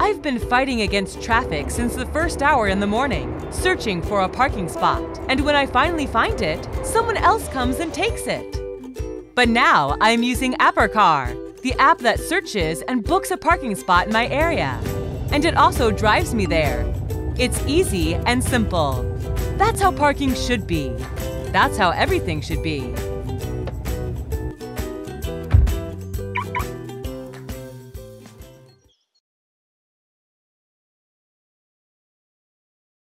I've been fighting against traffic since the first hour in the morning, searching for a parking spot. And when I finally find it, someone else comes and takes it. But now I'm using Apparcar, the app that searches and books a parking spot in my area. And it also drives me there. It's easy and simple. That's how parking should be. That's how everything should be.